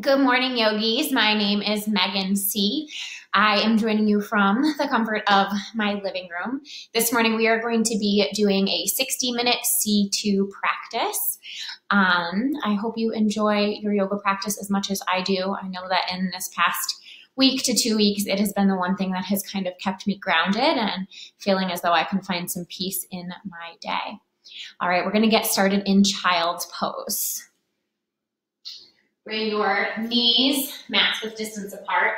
Good morning, yogis. My name is Meghan C. I am joining you from the comfort of my living room. This morning, we are going to be doing a 60 minute C2 practice. Um, I hope you enjoy your yoga practice as much as I do. I know that in this past week to two weeks, it has been the one thing that has kind of kept me grounded and feeling as though I can find some peace in my day. All right, we're going to get started in child's pose. Bring your knees mat with distance apart.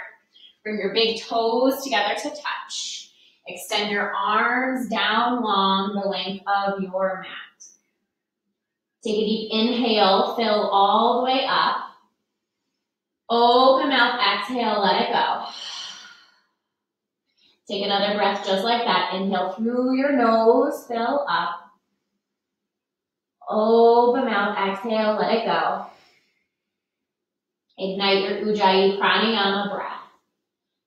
Bring your big toes together to touch. Extend your arms down long the length of your mat. Take a deep inhale, fill all the way up. Open mouth, exhale, let it go. Take another breath just like that. Inhale through your nose, fill up. Open mouth, exhale, let it go. Ignite your Ujjayi Pranayama breath.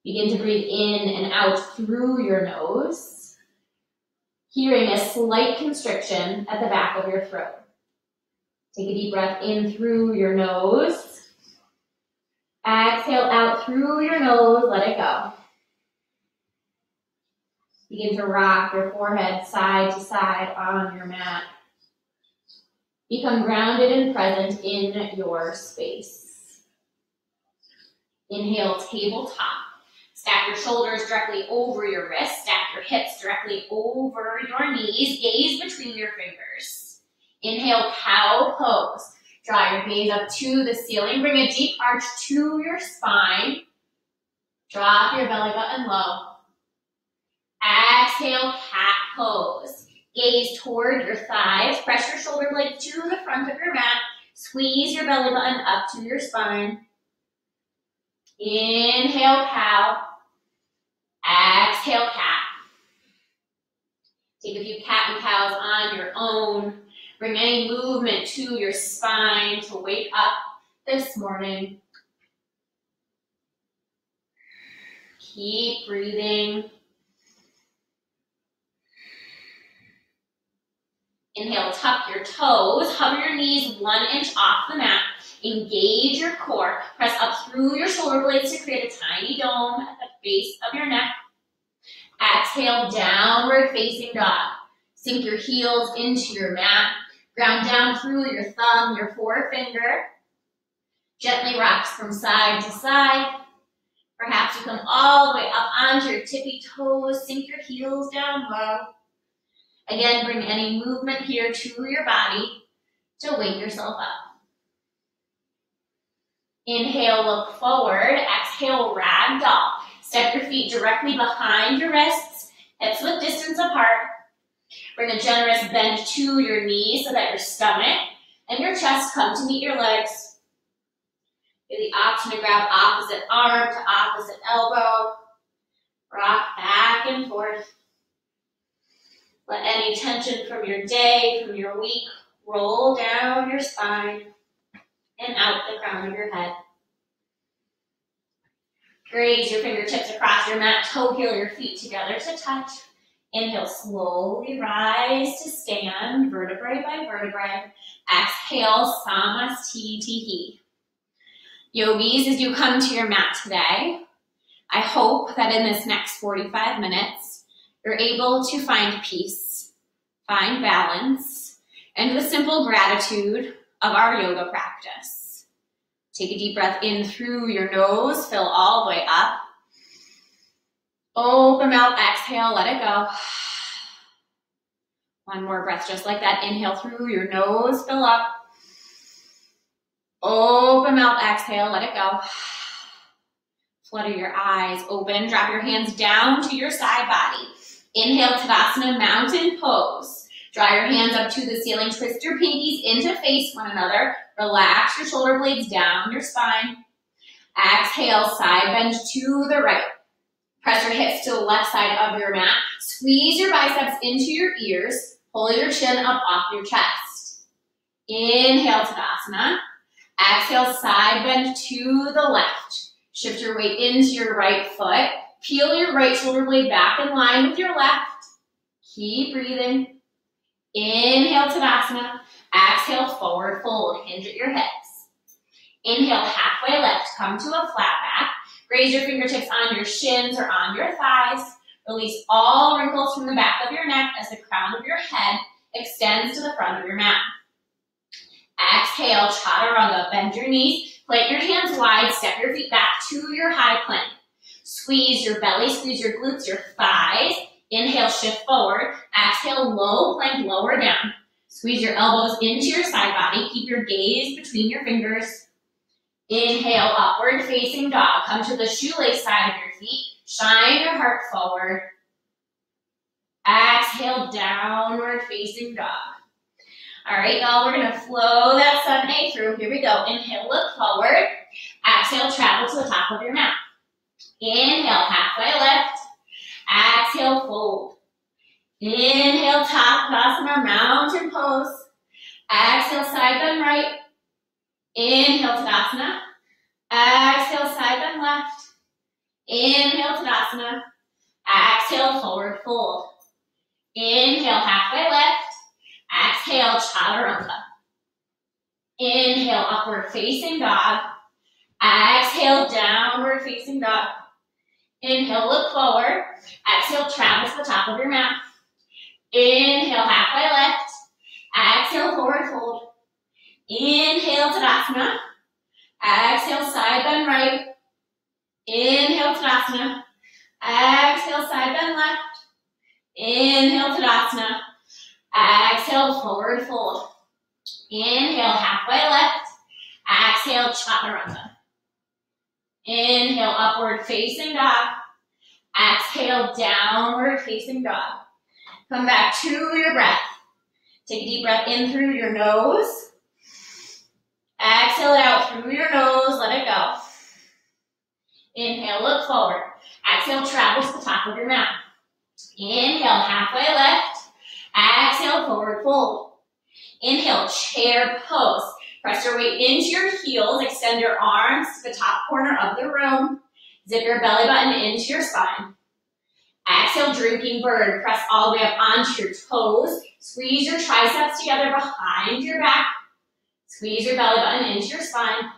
Begin to breathe in and out through your nose, hearing a slight constriction at the back of your throat. Take a deep breath in through your nose. Exhale out through your nose, let it go. Begin to rock your forehead side to side on your mat. Become grounded and present in your space. Inhale, tabletop. Stack your shoulders directly over your wrists. Stack your hips directly over your knees. Gaze between your fingers. Inhale, cow pose. Draw your gaze up to the ceiling. Bring a deep arch to your spine. Drop your belly button low. Exhale, cat pose. Gaze toward your thighs. Press your shoulder blades to the front of your mat. Squeeze your belly button up to your spine. Inhale, cow. Exhale, cat. Take a few cat and cows on your own. Bring any movement to your spine to wake up this morning. Keep breathing. Inhale, tuck your toes, hover your knees one inch off the mat. Engage your core. Press up through your shoulder blades to create a tiny dome at the base of your neck. Exhale, downward facing dog. Sink your heels into your mat. Ground down through your thumb, your forefinger. Gently rocks from side to side. Perhaps you come all the way up onto your tippy toes. Sink your heels down low. Again, bring any movement here to your body to wake yourself up. Inhale, look forward. Exhale, ragdoll. Step your feet directly behind your wrists, hips width distance apart. Bring a generous bend to your knees so that your stomach and your chest come to meet your legs. Give the option to grab opposite arm to opposite elbow. Rock back and forth. Let any tension from your day, from your week, roll down your spine and out the crown of your head. Graze your fingertips across your mat, toe heel your feet together to touch. Inhale, slowly rise to stand, vertebrae by vertebrae. Exhale, Samasthiti. Yogis, as you come to your mat today, I hope that in this next 45 minutes, you're able to find peace, find balance, and the simple gratitude of our yoga practice. Take a deep breath in through your nose, fill all the way up. Open mouth, exhale, let it go. One more breath, just like that. Inhale through your nose, fill up. Open mouth, exhale, let it go. Flutter your eyes open, drop your hands down to your side body. Inhale, Tadasana Mountain Pose. Draw your hands up to the ceiling. Twist your pinkies into face one another. Relax your shoulder blades down your spine. Exhale, side bend to the right. Press your hips to the left side of your mat. Squeeze your biceps into your ears. Pull your chin up off your chest. Inhale, Tadasana. Exhale, side bend to the left. Shift your weight into your right foot. Peel your right shoulder blade back in line with your left. Keep breathing. Inhale, Tadasana. Exhale, forward fold. Hinge at your hips. Inhale, halfway lift. Come to a flat back. Raise your fingertips on your shins or on your thighs. Release all wrinkles from the back of your neck as the crown of your head extends to the front of your mat. Exhale, chaturanga. Bend your knees, plant your hands wide, step your feet back to your high plank. Squeeze your belly, squeeze your glutes, your thighs. Inhale, shift forward. Exhale, low plank, lower down. Squeeze your elbows into your side body. Keep your gaze between your fingers. Inhale, upward facing dog. Come to the shoelace side of your feet. Shine your heart forward. Exhale, downward facing dog. All right, y'all, we're gonna flow that sun A through. Here we go. Inhale, look forward. Exhale, travel to the top of your mat. Inhale, halfway lift. Exhale, fold. Inhale, top Tadasana, mountain pose. Exhale, side bend right. Inhale, Tadasana. Exhale, side bend left. Inhale, Tadasana. Exhale, forward fold. Inhale, halfway lift. Exhale, Chaturanga. Inhale, upward facing dog. Exhale, downward facing dog. Inhale, look forward. Exhale, travel to the top of your mat. Inhale, halfway lift. Exhale, forward fold. Inhale, Tadasana. Exhale, side bend right. Inhale, Tadasana. Exhale, side bend left. Inhale, Tadasana. Exhale, forward fold. Inhale, halfway lift. Exhale, Chaturanga. Inhale, upward facing dog. Exhale, downward facing dog. Come back to your breath. Take a deep breath in through your nose. Exhale it out through your nose. Let it go. Inhale, look forward. Exhale, travel to the top of your mat. Inhale, halfway lift. Exhale, forward fold. Inhale, chair pose. Press your weight into your heels. Extend your arms to the top corner of the room. Zip your belly button into your spine. Exhale, drinking bird. Press all the way up onto your toes. Squeeze your triceps together behind your back. Squeeze your belly button into your spine.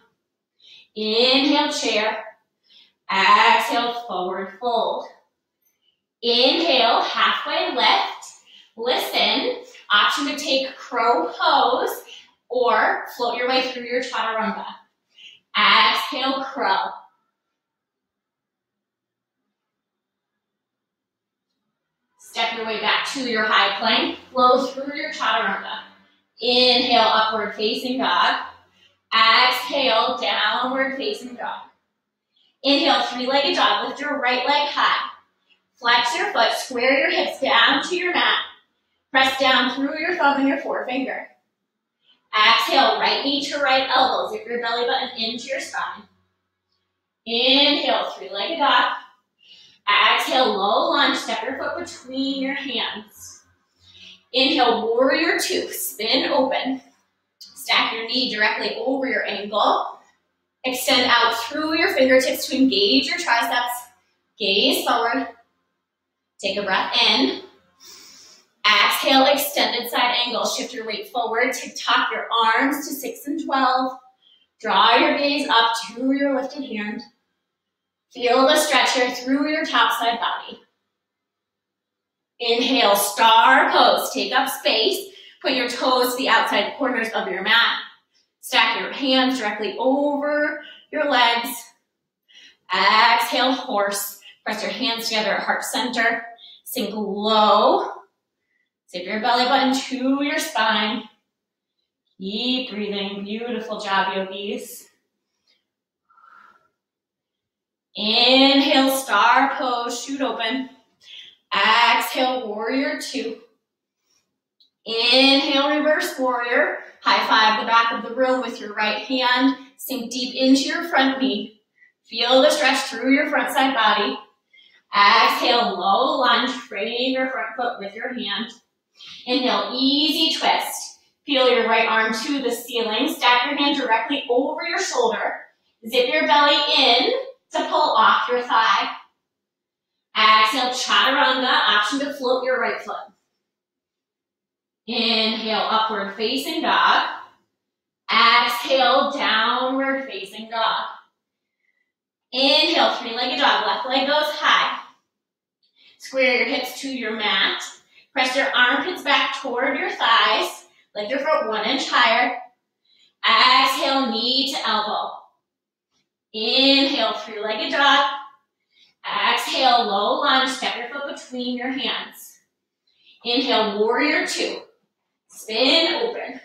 Inhale, chair. Exhale, forward fold. Inhale, halfway lift. Listen, option to take crow pose or float your way through your chaturanga. Exhale, crow. Step your way back to your high plank. Flow through your chaturanga. Inhale, upward facing dog. Exhale, downward facing dog. Inhale, three-legged dog. Lift your right leg high. Flex your foot, square your hips down to your mat. Press down through your thumb and your forefinger. Exhale, right knee to right elbow. Zip your belly button into your spine. Inhale, three-legged dog. Exhale, low lunge. Step your foot between your hands. Inhale, warrior two. Spin open. Stack your knee directly over your ankle. Extend out through your fingertips to engage your triceps. Gaze forward. Take a breath in. Exhale, extended side angle. Shift your weight forward. Tick-tock your arms to 6 and 12. Draw your gaze up to your lifted hand. Feel the stretch here through your top side body. Inhale, star pose. Take up space. Put your toes to the outside corners of your mat. Stack your hands directly over your legs. Exhale, horse. Press your hands together at heart center. Sink low. Zip your belly button to your spine. Keep breathing. Beautiful job, yogis. Inhale, star pose, shoot open. Exhale, warrior two. Inhale, reverse warrior. High five the back of the room with your right hand. Sink deep into your front knee. Feel the stretch through your front side body. Exhale, low lunge. Frame your front foot with your hand. Inhale, easy twist. Feel your right arm to the ceiling. Stack your hand directly over your shoulder. Zip your belly in to pull off your thigh. Exhale, chaturanga, option to float your right foot. Inhale, upward facing dog. Exhale, downward facing dog. Inhale, three-legged dog. Left leg goes high. Square your hips to your mat. Press your armpits back toward your thighs. Lift your foot one inch higher. Exhale, knee to elbow. Inhale, three-legged dog. Exhale, low lunge. Step your foot between your hands. Inhale, warrior two. Spin open.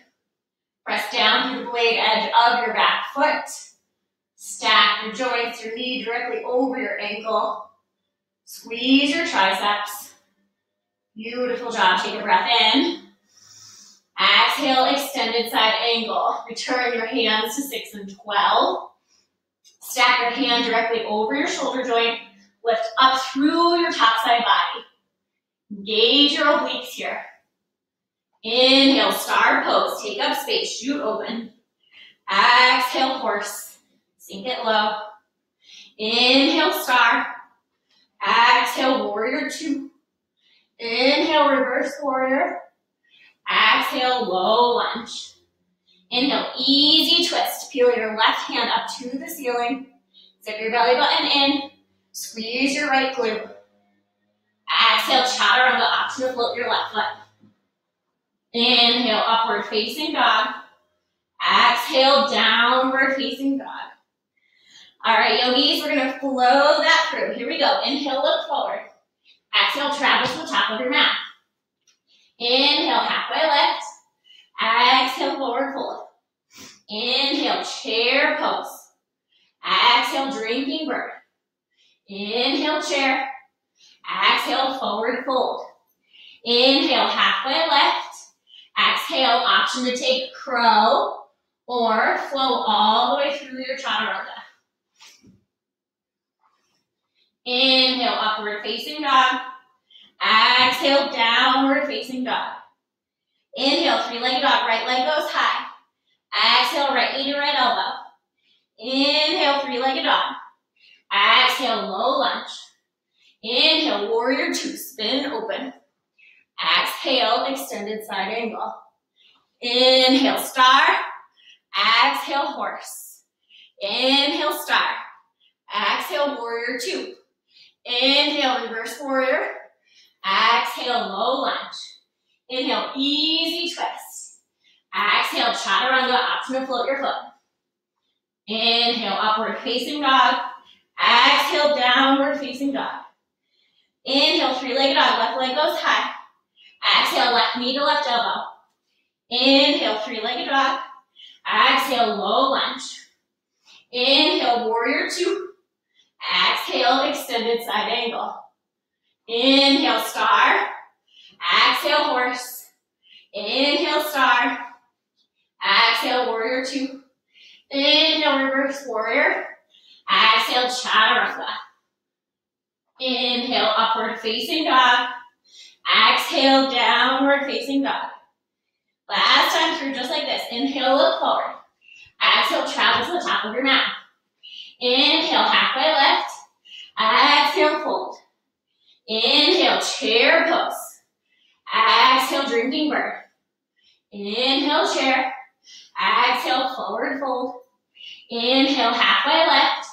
Press down through the blade edge of your back foot. Stack your joints, your knee directly over your ankle. Squeeze your triceps. Beautiful job. Take a breath in. Exhale, extended side angle. Return your hands to 6 and 12. Stack your hand directly over your shoulder joint. Lift up through your top side body. Engage your obliques here. Inhale, star pose. Take up space. Shoot open. Exhale, horse. Sink it low. Inhale, star. Exhale, warrior two. Inhale, reverse warrior. Exhale, low lunge. Inhale, easy twist. Peel your left hand up to the ceiling. Zip your belly button in. Squeeze your right glute. Exhale, chaturanga, option to float your left foot. Inhale, upward facing dog. Exhale, downward facing dog. All right, yogis, we're gonna flow that through. Here we go. Inhale, look forward. Exhale, travel to the top of your mat. Inhale, halfway lift. Exhale, forward fold. Inhale, chair pose. Exhale, drinking bird. Inhale, chair. Exhale, forward fold. Inhale, halfway lift. Exhale, option to take crow or flow all the way through your chaturanga. Inhale, upward facing dog. Exhale, downward facing dog. Inhale, three-legged dog. Right leg goes high. Exhale, right knee to right elbow. Inhale, three-legged dog. Exhale, low lunge. Inhale, warrior two. Spin open. Exhale, extended side angle. Inhale, star. Exhale, horse. Inhale, star. Exhale, warrior two. Inhale, reverse warrior. Exhale, low lunge. Inhale, easy twist. Exhale, chaturanga, option to float your foot. Inhale, upward facing dog. Exhale, downward facing dog. Inhale, three-legged dog. Left leg goes high. Exhale, left knee to left elbow. Inhale, three-legged dog. Exhale, low lunge. Inhale, warrior two. Exhale, extended side angle. Inhale, star. Exhale, horse. Inhale, star. Exhale, warrior two. Inhale, reverse warrior. Exhale, chaturanga. Inhale, upward facing dog. Exhale, downward facing dog. Last time through, just like this. Inhale, look forward. Exhale, travel to the top of your mat. Inhale, halfway lift. Exhale, fold. Inhale, chair pose. Exhale, drinking bird. Inhale, chair. Exhale, forward fold. Inhale, halfway lift.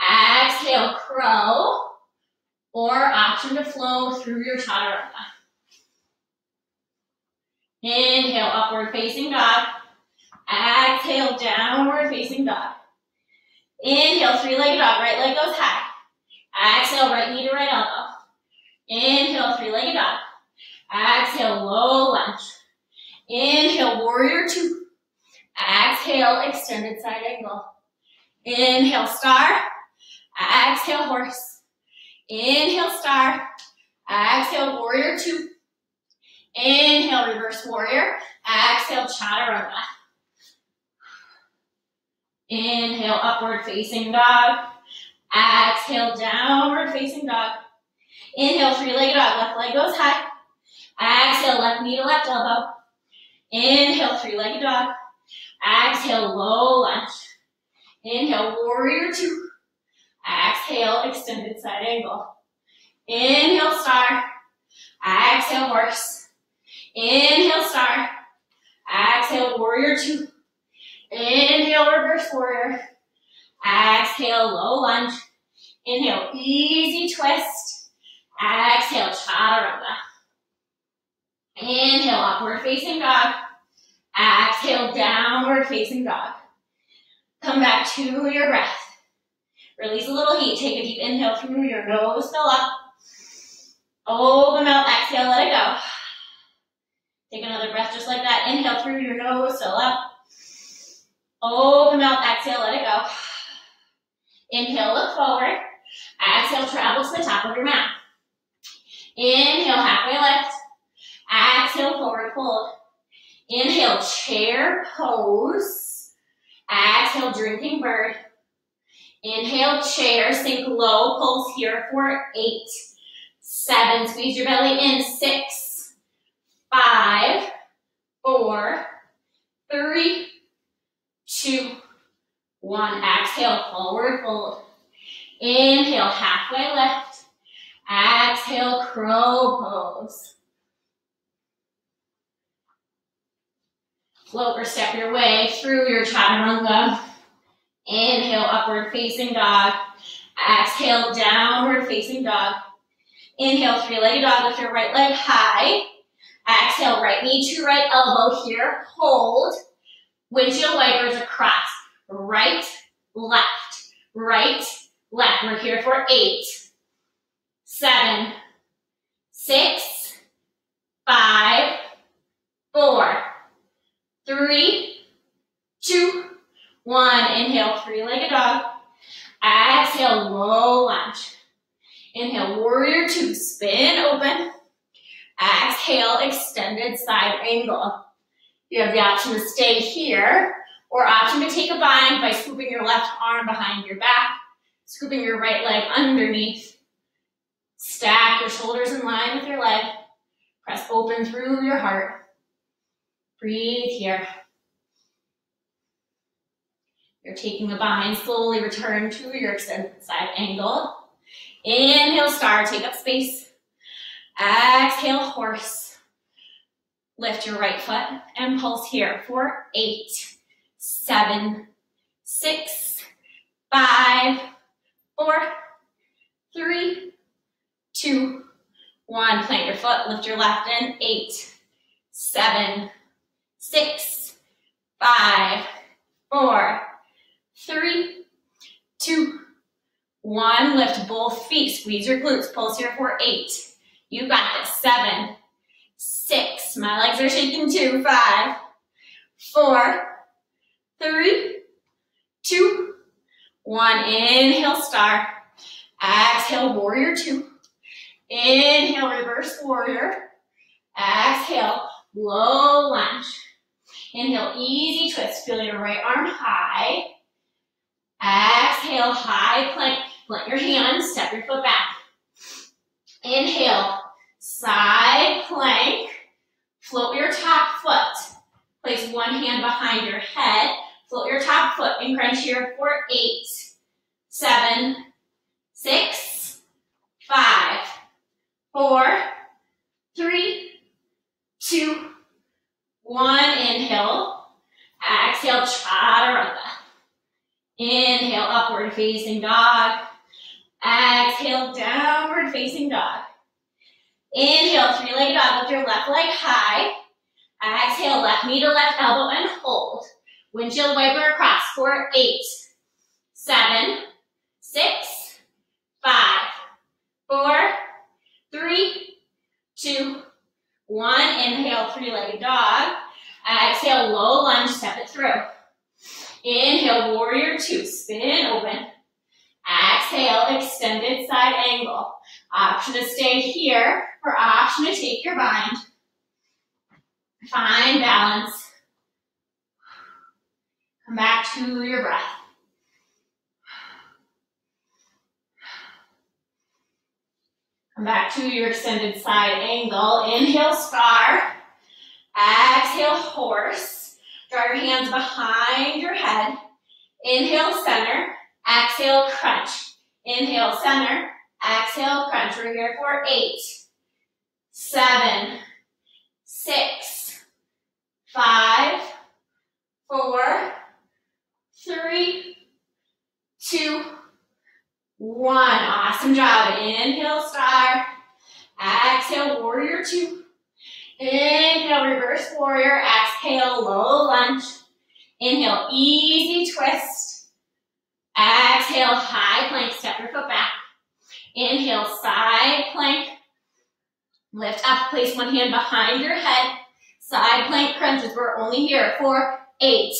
Exhale, crow. Or option to flow through your chaturanga. Inhale, upward facing dog. Exhale, downward facing dog. Inhale, three-legged dog. Right leg goes high. Exhale, right knee to right elbow. Inhale, three-legged dog. Exhale, low lunge. Inhale, warrior two. Exhale, extended side angle. Inhale, star. Exhale, horse. Inhale, star. Exhale, warrior two. Inhale, reverse warrior. Exhale, chaturanga. Inhale, upward facing dog. Exhale, downward facing dog. Inhale, three-legged dog. Left leg goes high. Exhale, left knee to left elbow. Inhale, three-legged dog. Exhale, low lunge. Inhale, warrior two. Exhale, extended side angle. Inhale, star. Exhale, horse. Inhale, star. Exhale, warrior two. Inhale, reverse warrior. Exhale, low lunge. Inhale, easy twist. Exhale, chaturanga. Inhale, upward facing dog. Exhale, downward facing dog. Come back to your breath. Release a little heat. Take a deep inhale through your nose, fill up. Open mouth, exhale, let it go. Take another breath just like that. Inhale through your nose, fill up. Open mouth, exhale, let it go. Inhale, look forward. Exhale, travel to the top of your mat. Inhale, halfway lift. Exhale, forward fold. Inhale, chair pose. Exhale, drinking bird. Inhale, chair, sink low, pulse here for eight, seven, squeeze your belly in, six, five, four, three, two, one. Exhale, forward fold. Inhale, halfway lift. Exhale, crow pose. Float or step your way through your chaturanga. Inhale, upward facing dog. Exhale, downward facing dog. Inhale, three-legged dog with your right leg high. Exhale, right knee to right elbow here. Hold. Windshield wipers across. Right, left, right, left. We're here for eight, seven, six, five, four, three, two, one. Inhale, three-legged dog. Exhale, low lunge. Inhale, warrior two, spin open. Exhale, extended side angle. You have the option to stay here or option to take a bind by scooping your left arm behind your back, scooping your right leg underneath. Stack your shoulders in line with your leg. Press open through your heart. Breathe here. You're taking a bind, slowly return to your extended side angle. Inhale, star, take up space. Exhale, horse. Lift your right foot and pulse here for eight, seven, six, five, four, three, two, one. Plant your foot, lift your left in. Eight, seven, six, five, four, three, two, one. Lift both feet, squeeze your glutes. Pulse here for eight. You got this. Seven, six. My legs are shaking too. Five, four, three, two, one. Inhale, star. Exhale, warrior two. Inhale, reverse warrior. Exhale, low lunge. Inhale, easy twist. Feel your right arm high. Exhale, high plank. Plant your hands, step your foot back. Inhale, side plank. Float your top foot. Place one hand behind your head. Float your top foot and crunch here for eight, seven, six, five, four, three, two, one. Inhale. Exhale, chaturanga. Inhale, upward facing dog. Exhale, downward facing dog. Inhale, three-legged dog with your left leg high. Exhale, left knee to left elbow and hold. Windshield wiper across for eight, seven, six, five, four, three, two, one. Inhale, three-legged dog. Exhale, low lunge, step it through. Inhale, warrior two, spin open. Exhale, extended side angle. Option to stay here or option to take your bind. Find balance. Come back to your breath. Come back to your extended side angle. Inhale, star. Exhale, horse. Draw your hands behind your head. Inhale, center. Exhale, crunch. Inhale, center. Exhale, crunch. We're here for eight, seven, six, five, four, three, two, one. Awesome job. Inhale, star. Exhale, warrior two. Inhale, reverse warrior. Exhale, low lunge. Inhale, easy twist. Exhale, high plank. Step your foot back. Inhale, side plank. Lift up, place one hand behind your head. Side plank crunches. We're only here for eight.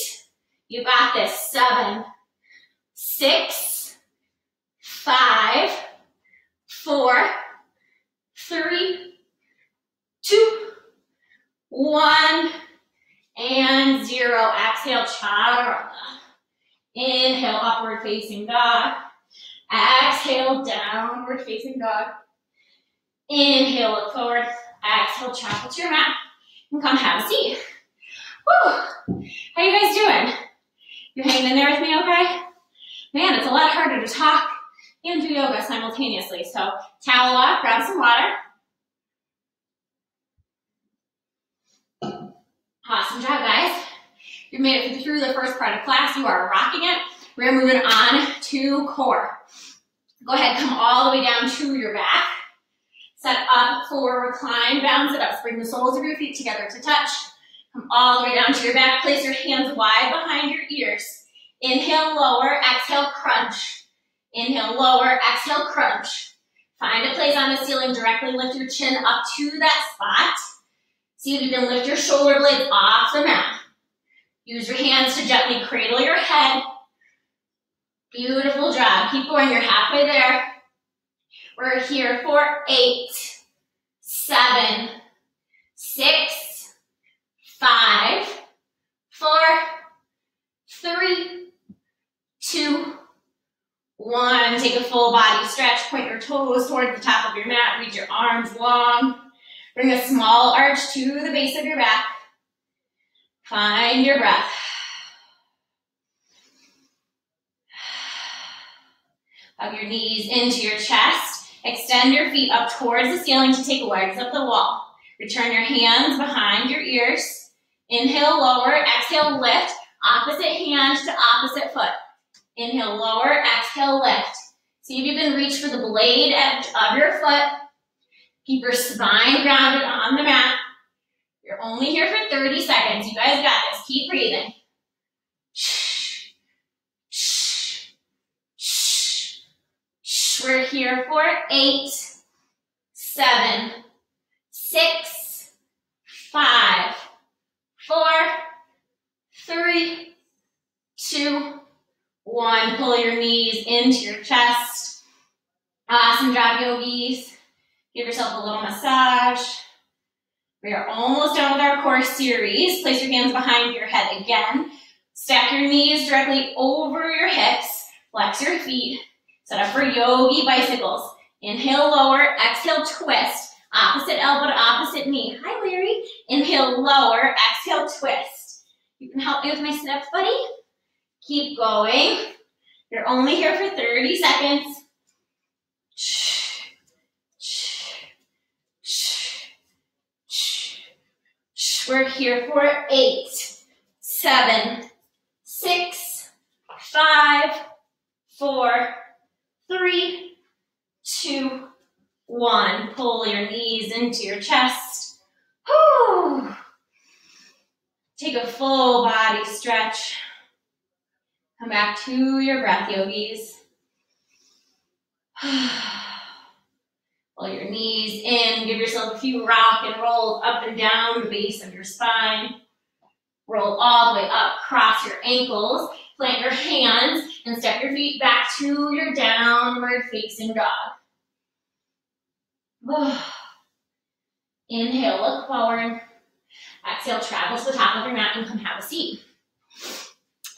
You got this. Seven, six, five, four, three, two, one, and zero. Exhale, chaturanga. Inhale, upward facing dog. Exhale, downward facing dog. Inhale, look forward. Exhale, travel to your mat. And come have a seat. Woo! How you guys doing? You're hanging in there with me okay? Man, it's a lot harder to talk and do yoga simultaneously. So towel off, grab some water. Awesome job, guys. You made it through the first part of class. You are rocking it. We're moving on to core. Go ahead, come all the way down to your back. Set up for recline, bounce it up. Bring the soles of your feet together to touch. Come all the way down to your back. Place your hands wide behind your ears. Inhale, lower, exhale, crunch. Inhale, lower, exhale, crunch. Find a place on the ceiling. Directly lift your chin up to that spot. See if you can lift your shoulder blades off the mat. Use your hands to gently cradle your head. Beautiful job. Keep going. You're halfway there. We're here for eight, seven, six, five, four, three, two, one. Take a full body stretch. Point your toes towards the top of your mat. Reach your arms long. Bring a small arch to the base of your back. Find your breath. Hug your knees into your chest. Extend your feet up towards the ceiling to take legs up the wall. Return your hands behind your ears. Inhale, lower, exhale, lift. Opposite hand to opposite foot. Inhale, lower, exhale, lift. See if you can reach for the blade of your foot. Keep your spine grounded on the mat. You're only here for 30 seconds. You guys got this. Keep breathing. Shh. Shh. Shh. Shh. We're here for eight, seven, six, five, four, three, two, one. Pull your knees into your chest. Awesome job, yogis. Give yourself a little massage. We are almost done with our core series. Place your hands behind your head again. Stack your knees directly over your hips. Flex your feet. Set up for yogi bicycles. Inhale, lower. Exhale, twist. Opposite elbow to opposite knee. Hi, Larry. Inhale, lower. Exhale, twist. You can help me with my steps, buddy. Keep going. You're only here for 30 seconds. We're here for eight, seven, six, five, four, three, two, one. Pull your knees into your chest. Whew. Take a full body stretch. Come back to your breath, yogis. Pull your knees in. Give yourself a few rock and rolls up and down the base of your spine. Roll all the way up, cross your ankles, plant your hands, and step your feet back to your downward facing dog. Inhale, look forward. Exhale, travel to the top of your mat and come have a seat.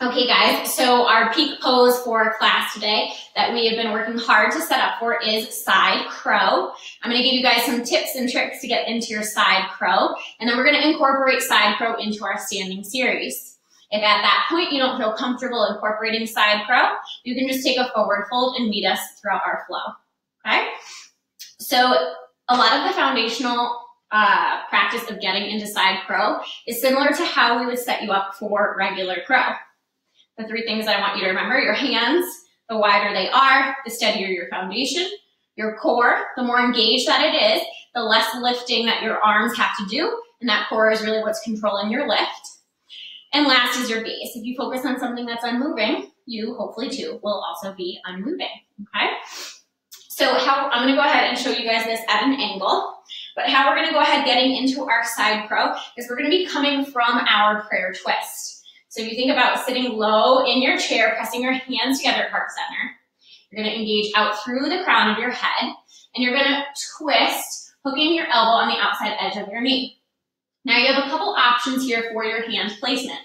Okay guys, so our peak pose for class today that we have been working hard to set up for is side crow. I'm gonna give you guys some tips and tricks to get into your side crow, and then we're gonna incorporate side crow into our standing series. If at that point you don't feel comfortable incorporating side crow, you can just take a forward fold and meet us throughout our flow, okay? So a lot of the foundational uh, practice of getting into side crow is similar to how we would set you up for regular crow. The three things I want you to remember, your hands, the wider they are, the steadier your foundation. Your core, the more engaged that it is, the less lifting that your arms have to do, and that core is really what's controlling your lift. And last is your gaze. If you focus on something that's unmoving, you hopefully too will also be unmoving, okay? So how, I'm gonna go ahead and show you guys this at an angle, but how we're gonna go ahead getting into our side crow is we're gonna be coming from our prayer twist. So if you think about sitting low in your chair, pressing your hands together heart center, you're gonna engage out through the crown of your head, and you're gonna twist, hooking your elbow on the outside edge of your knee. Now you have a couple options here for your hand placement.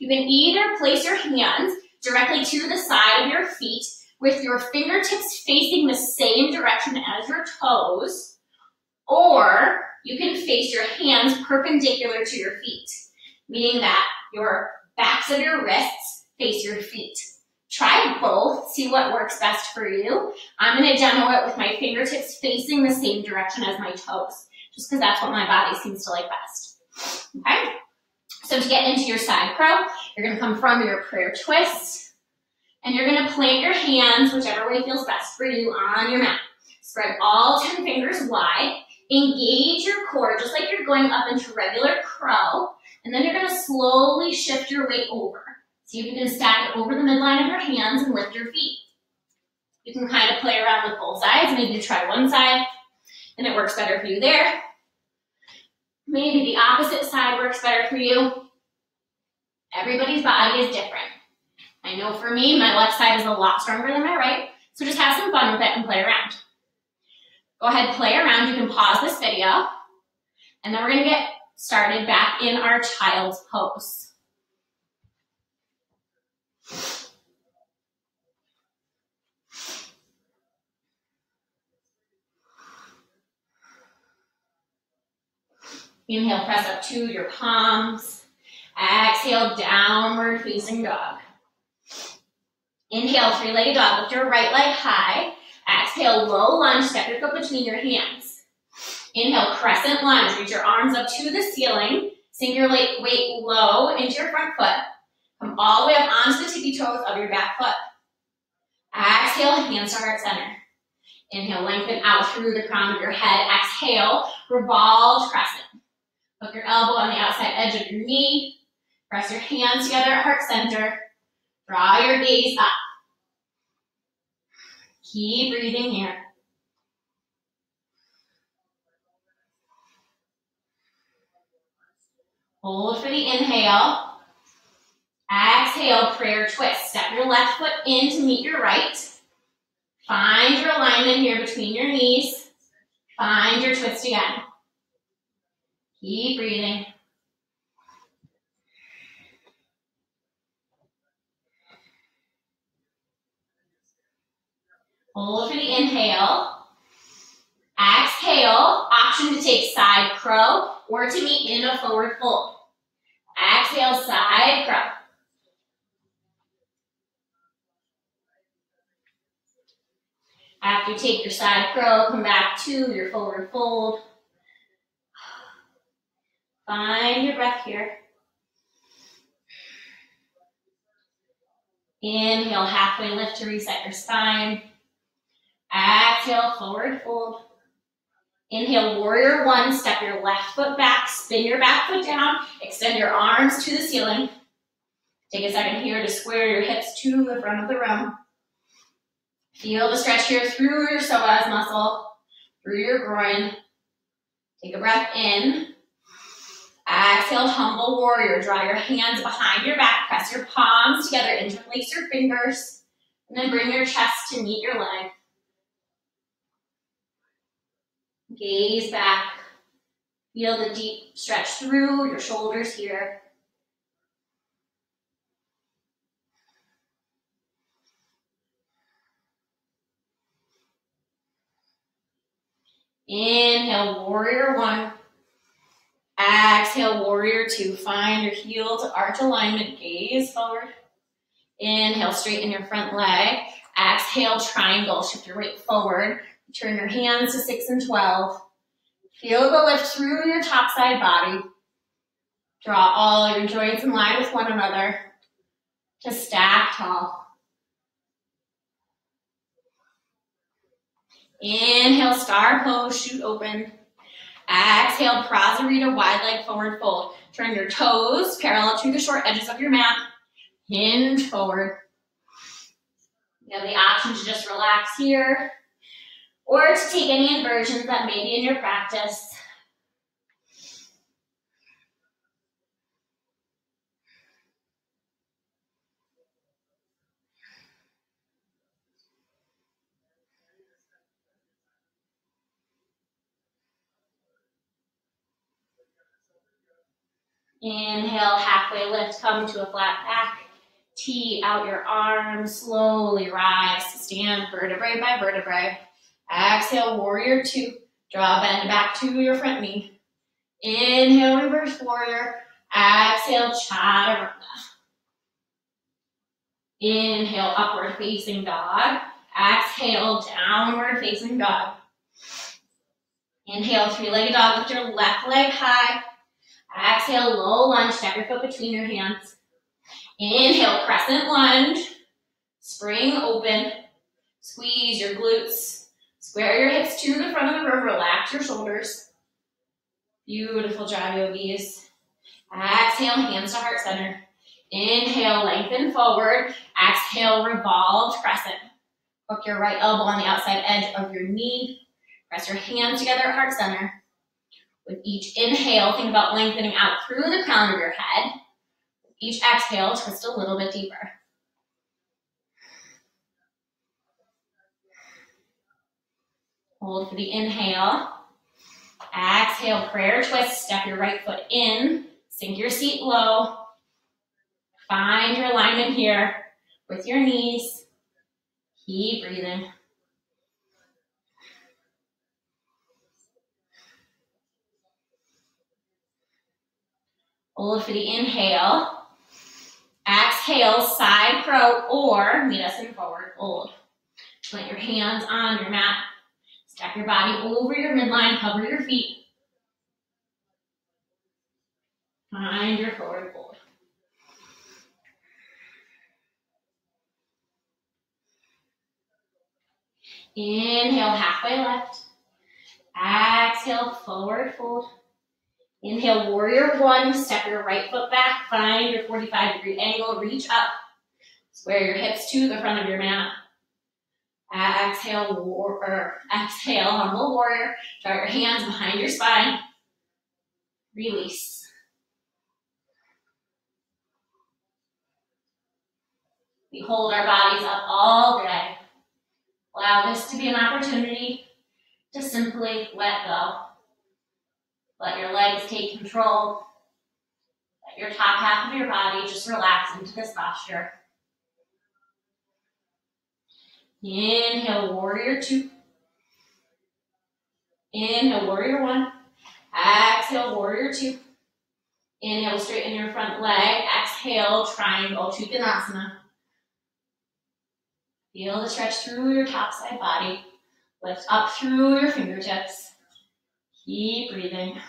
You can either place your hands directly to the side of your feet with your fingertips facing the same direction as your toes, or you can face your hands perpendicular to your feet, meaning that your backs of your wrists face your feet. Try both, see what works best for you. I'm gonna demo it with my fingertips facing the same direction as my toes, just because that's what my body seems to like best. Okay? So to get into your side crow, you're gonna come from your prayer twist, and you're gonna plant your hands, whichever way feels best for you, on your mat. Spread all 10 fingers wide, engage your core, just like you're going up into regular crow, and then you're gonna slowly shift your weight over. See if you can stack it over the midline of your hands and lift your feet. You can kind of play around with both sides. Maybe you try one side and it works better for you there. Maybe the opposite side works better for you. Everybody's body is different. I know for me, my left side is a lot stronger than my right, so just have some fun with it and play around. Go ahead, play around. You can pause this video, and then we're gonna get started back in our child's pose. Inhale, press up to your palms. Exhale, downward facing dog. Inhale, three-legged dog. Lift your right leg high. Exhale, low lunge. Step your foot between your hands. Inhale, crescent lunge. Reach your arms up to the ceiling. Sink your weight low into your front foot. Come all the way up onto the tippy toes of your back foot. Exhale, hands to heart center. Inhale, lengthen out through the crown of your head. Exhale, revolve crescent. Hook your elbow on the outside edge of your knee. Press your hands together at heart center. Draw your gaze up. Keep breathing here. Hold for the inhale. Exhale, prayer twist. Step your left foot in to meet your right. Find your alignment here between your knees. Find your twist again. Keep breathing. Hold for the inhale. Exhale, option to take side crow or to meet in a forward fold. Exhale, side crow. After you take your side crow, come back to your forward fold. Find your breath here. Inhale, halfway lift to reset your spine. Exhale, forward fold. Inhale, warrior one, step your left foot back, spin your back foot down, extend your arms to the ceiling. Take a second here to square your hips to the front of the room. Feel the stretch here through your psoas muscle, through your groin. Take a breath in. Exhale, humble warrior. Draw your hands behind your back. Press your palms together. Interlace your fingers. And then bring your chest to meet your leg. Gaze back. Feel the deep stretch through your shoulders here. Inhale, warrior one. Exhale, warrior two. Find your heel to arch alignment, gaze forward. Inhale, straighten your front leg. Exhale, triangle, shift your weight forward. Turn your hands to six and 12. Feel the lift through your top side body. Draw all your joints in line with one another. to stack tall. Inhale, star pose, shoot open. Exhale, Prasarita, wide leg forward fold. Turn your toes parallel to the short edges of your mat. Hinge forward. You have the option to just relax here or to take any inversions that may be in your practice. Inhale, halfway lift, come to a flat back. Tee out your arms, slowly rise stand vertebrae by vertebrae. Exhale, warrior two. Draw bend back to your front knee. Inhale, reverse warrior. Exhale, chaturanga. Inhale, upward facing dog. Exhale, downward facing dog. Inhale, three-legged dog with your left leg high. Exhale, low lunge, step your foot between your hands. Inhale, crescent lunge. Spring open. Squeeze your glutes. Square your hips to the front of the room. Relax your shoulders. Beautiful job, yogis. Exhale, hands to heart center. Inhale, lengthen forward. Exhale, revolve crescent. Hook your right elbow on the outside edge of your knee. Press your hands together at heart center. With each inhale, think about lengthening out through the crown of your head. With each exhale, twist a little bit deeper. Hold for the inhale. Exhale, prayer twist. Step your right foot in. Sink your seat low. Find your alignment here with your knees. Keep breathing. Hold for the inhale. Exhale, side crow or meet us in forward fold. Plant your hands on your mat. Stack your body over your midline, hover your feet. Find your forward fold. Inhale, halfway left. Exhale, forward fold. Inhale, warrior one, step your right foot back, find your 45 degree angle, reach up. Square your hips to the front of your mat. Exhale, war, exhale, humble warrior. Draw your hands behind your spine. Release. We hold our bodies up all day. Allow this to be an opportunity to simply let go. Let your legs take control. Let your top half of your body just relax into this posture. Inhale, warrior two. Inhale, warrior one. Exhale, warrior two. Inhale, straighten your front leg. Exhale, triangle Uttanasana. Feel the stretch through your top side body. Lift up through your fingertips. Keep breathing.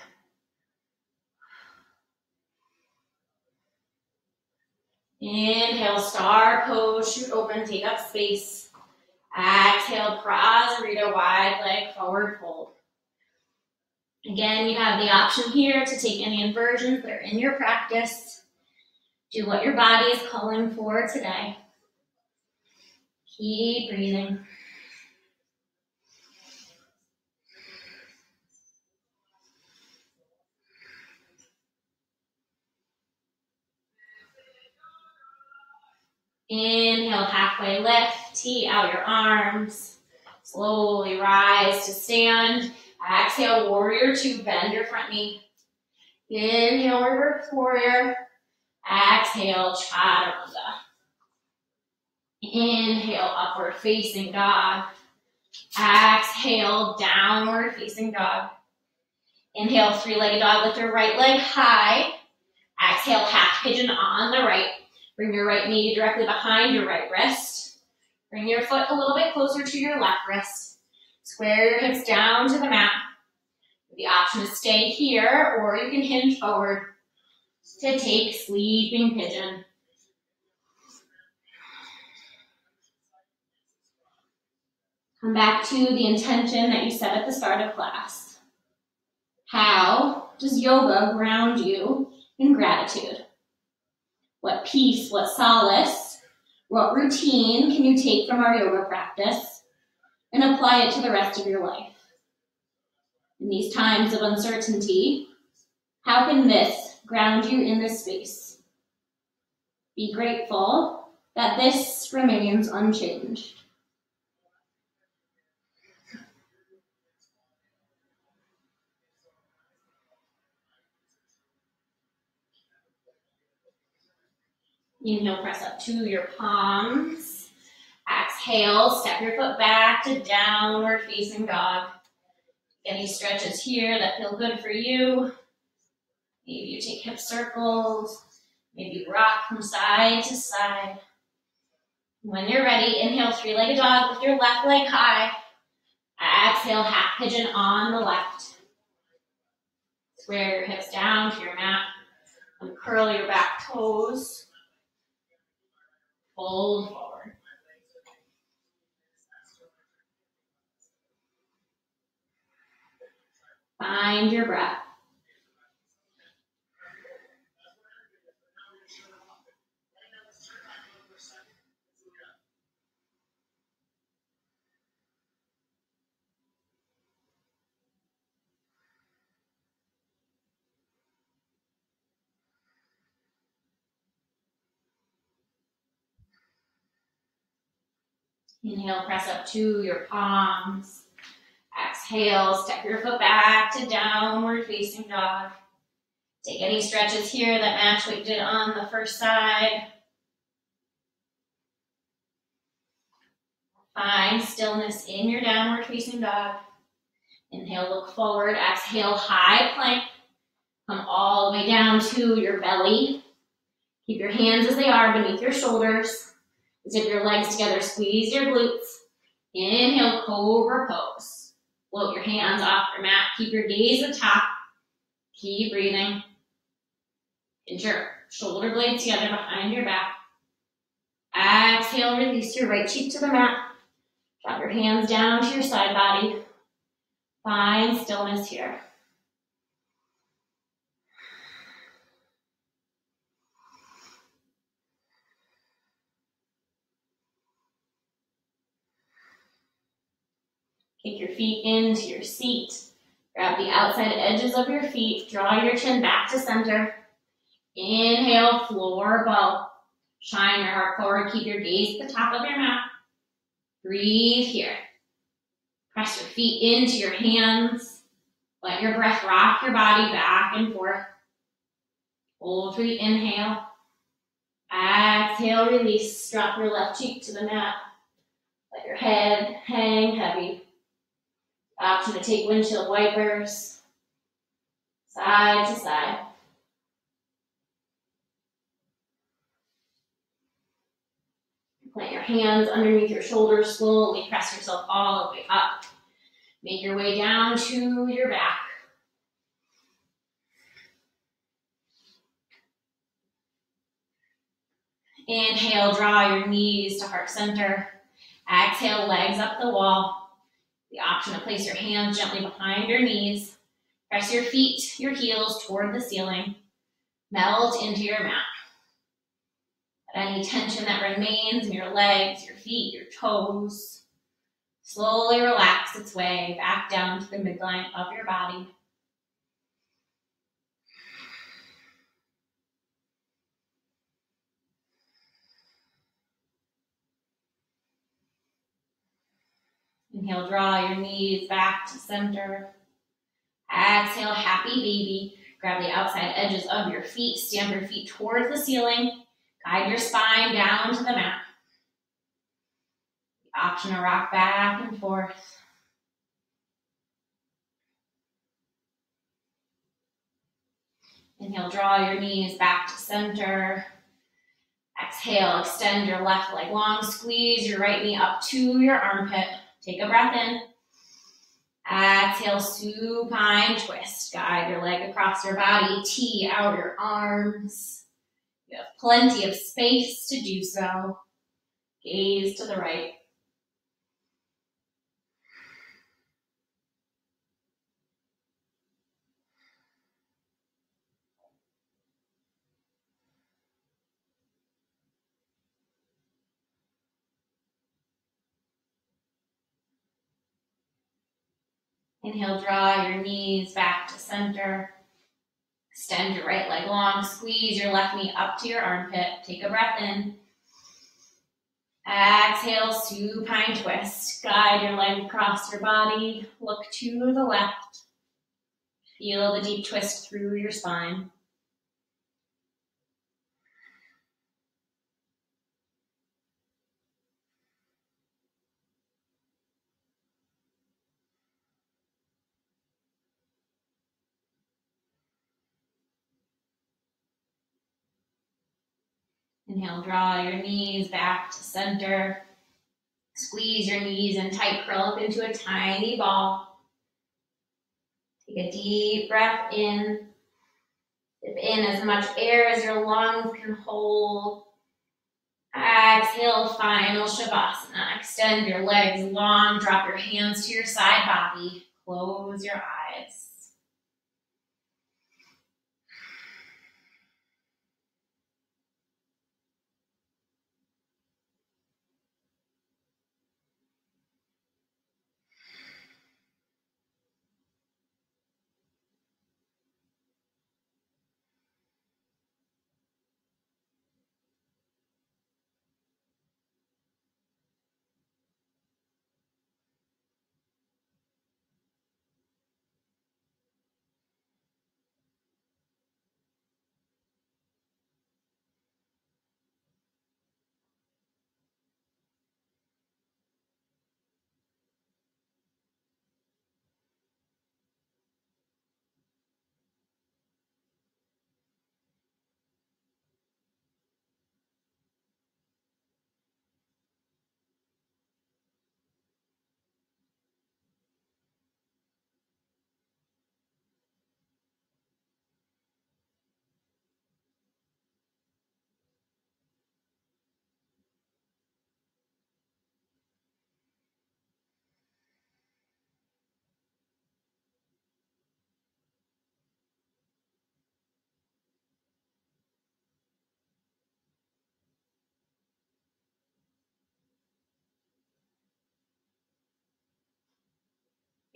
Inhale, star pose, shoot open, take up space. Exhale, Prasarita, wide leg forward fold. Again, you have the option here to take any inversions that are in your practice. Do what your body is calling for today. Keep breathing. Inhale, halfway lift, tee out your arms. Slowly rise to stand. Exhale, warrior two, bend your front knee. Inhale, reverse warrior. Exhale, chaturanga. Inhale, upward facing dog. Exhale, downward facing dog. Inhale, three-legged dog with your right leg high. Exhale, half pigeon on the right. Bring your right knee directly behind your right wrist. Bring your foot a little bit closer to your left wrist. Square your hips down to the mat. The option to stay here or you can hinge forward to take sleeping pigeon. Come back to the intention that you set at the start of class. How does yoga ground you in gratitude? What peace, what solace, what routine can you take from our yoga practice and apply it to the rest of your life? In these times of uncertainty, how can this ground you in this space? Be grateful that this remains unchanged. Inhale, press up to your palms. Exhale, step your foot back to downward facing dog. Any stretches here that feel good for you. Maybe you take hip circles. Maybe rock from side to side. When you're ready, inhale three-legged dog with your left leg high. Exhale, half pigeon on the left. Square your hips down to your mat. And curl your back toes. Fold forward. Find your breath. Inhale, press up to your palms. Exhale, step your foot back to downward facing dog. Take any stretches here that match what you did on the first side. Find stillness in your downward facing dog. Inhale, look forward. Exhale, high plank. Come all the way down to your belly. Keep your hands as they are beneath your shoulders. Zip your legs together, squeeze your glutes. Inhale, cobra pose. Float your hands off your mat. Keep your gaze atop. Keep breathing. Get your shoulder blades together behind your back. Exhale, release your right cheek to the mat. Drop your hands down to your side body. Find stillness here. Take your feet into your seat. Grab the outside edges of your feet. Draw your chin back to center. Inhale, floor bow. Shine your heart forward. Keep your gaze at the top of your mat. Breathe here. Press your feet into your hands. Let your breath rock your body back and forth. Hold for the inhale. Exhale, release. Drop your left cheek to the mat. Let your head hang heavy. Option to take windshield wipers, side to side. Plant your hands underneath your shoulders, slowly press yourself all the way up. Make your way down to your back. Inhale, draw your knees to heart center. Exhale, legs up the wall the option to place your hands gently behind your knees. Press your feet, your heels toward the ceiling. Melt into your mat. Any tension that remains in your legs, your feet, your toes, slowly relax its way back down to the midline of your body. Inhale, draw your knees back to center. Exhale, happy baby. Grab the outside edges of your feet. Stamp your feet towards the ceiling. Guide your spine down to the mat. Option to rock back and forth. Inhale, draw your knees back to center. Exhale, extend your left leg long. Squeeze your right knee up to your armpit. Take a breath in. Exhale, supine twist. Guide your leg across your body. T out your arms. You have plenty of space to do so. Gaze to the right. Inhale, draw your knees back to center. Extend your right leg long. Squeeze your left knee up to your armpit. Take a breath in. Exhale, supine twist. Guide your leg across your body. Look to the left. Feel the deep twist through your spine. Inhale, draw your knees back to center. Squeeze your knees and tight curl up into a tiny ball. Take a deep breath in. Dip in as much air as your lungs can hold. Exhale, final Shavasana. Extend your legs long, drop your hands to your side body. Close your eyes.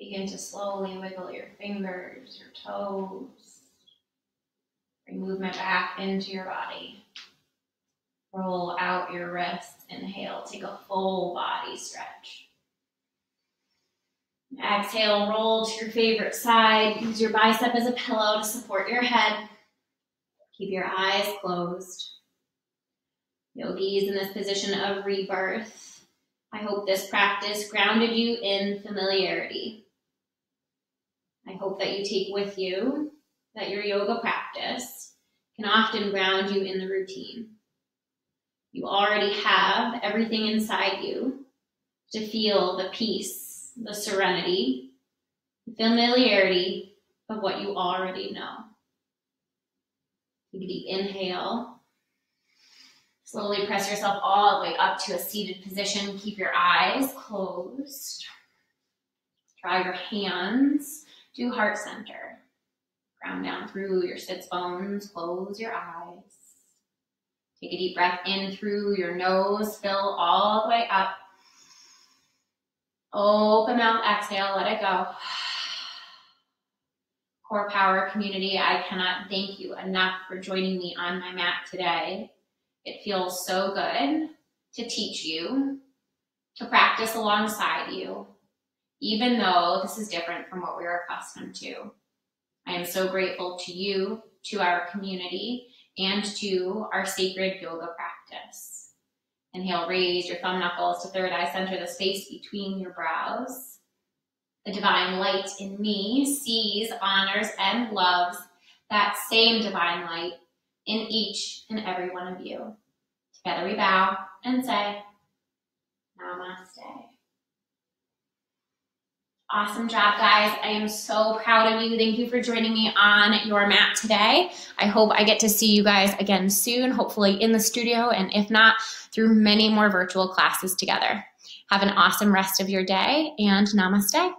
Begin to slowly wiggle your fingers, your toes. Bring movement back into your body. Roll out your wrists. Inhale, take a full body stretch. Exhale, roll to your favorite side. Use your bicep as a pillow to support your head. Keep your eyes closed. Yogis in this position of rebirth. I hope this practice grounded you in familiarity. I hope that you take with you that your yoga practice can often ground you in the routine. You already have everything inside you to feel the peace, the serenity, the familiarity of what you already know. Take a deep inhale. Slowly press yourself all the way up to a seated position. Keep your eyes closed. Draw your hands to heart center. Ground down through your sits bones. Close your eyes. Take a deep breath in through your nose. Fill all the way up. Open mouth, exhale, let it go. Core Power community, I cannot thank you enough for joining me on my mat today. It feels so good to teach you, to practice alongside you, even though this is different from what we are accustomed to. I am so grateful to you, to our community, and to our sacred yoga practice. Inhale, raise your thumb knuckles to third eye center, the space between your brows. The divine light in me sees, honors, and loves that same divine light in each and every one of you. Together we bow and say, Namaste. Awesome job, guys. I am so proud of you. Thank you for joining me on your mat today. I hope I get to see you guys again soon, hopefully in the studio, and if not, through many more virtual classes together. Have an awesome rest of your day, and namaste.